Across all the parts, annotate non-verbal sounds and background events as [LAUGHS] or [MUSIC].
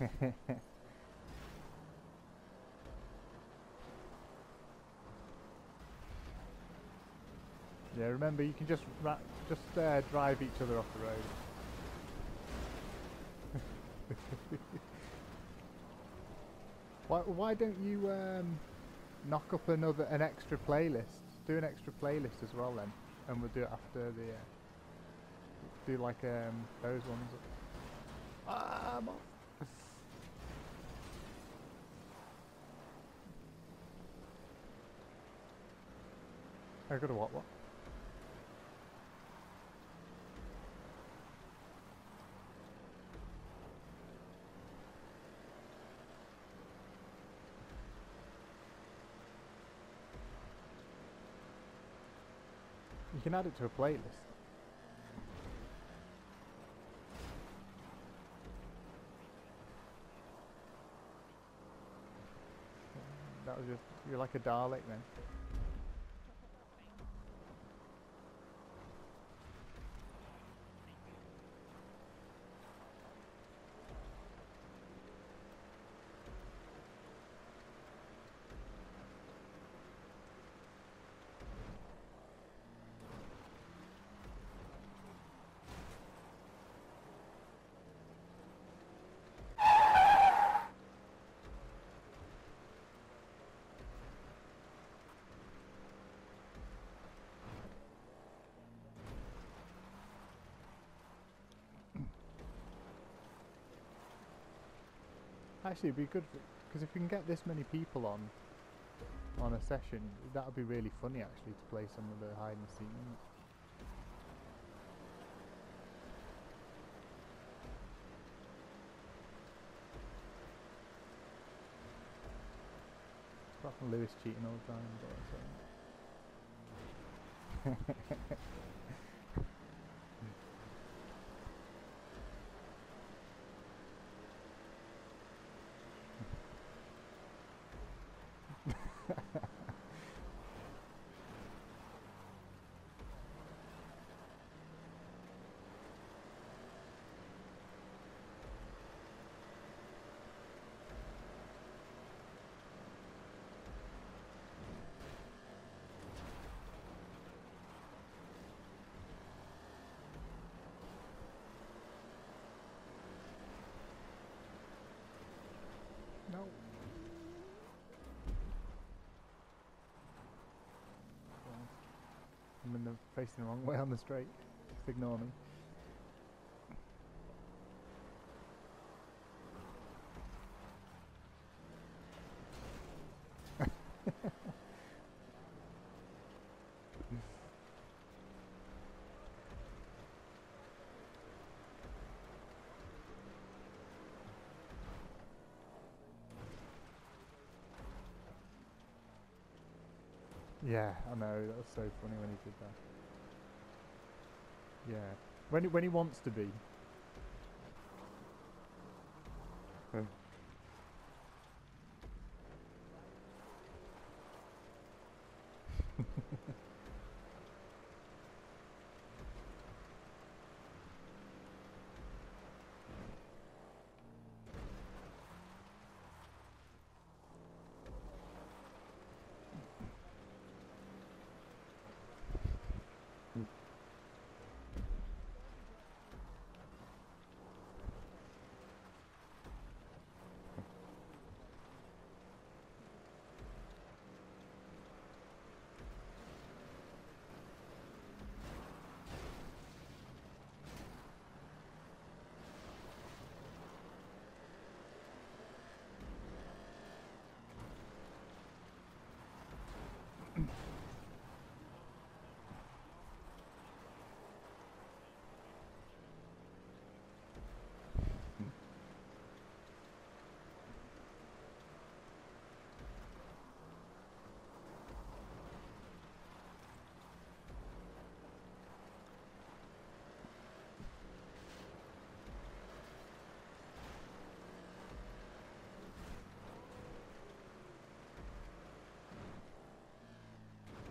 [LAUGHS] yeah, remember you can just just uh, drive each other off the road. [LAUGHS] why why don't you um, knock up another an extra playlist? Do an extra playlist as well then, and we'll do it after the. Uh, do like um, those ones. Ah, I'm off. I got a what what? You can add it to a playlist. That was just, you're like a Dalek then. Actually, it'd be good because if we can get this many people on on a session, that would be really funny actually to play some of the hide and seek. Apart from Lewis cheating all the time, but [LAUGHS] so. No. I'm in the facing the wrong way on the straight. Just ignore me. [LAUGHS] Yeah, I know. That was so funny when he did that. Yeah, when he, when he wants to be. Huh.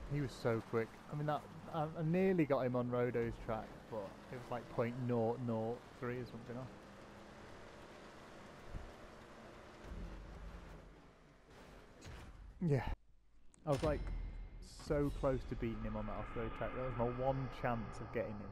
He was so quick. I mean, that I, nearly got him on Rodo's track, but it was like point naught naught three or something off. Yeah, I was like so close to beating him on that off-road track. That was my one chance of getting him.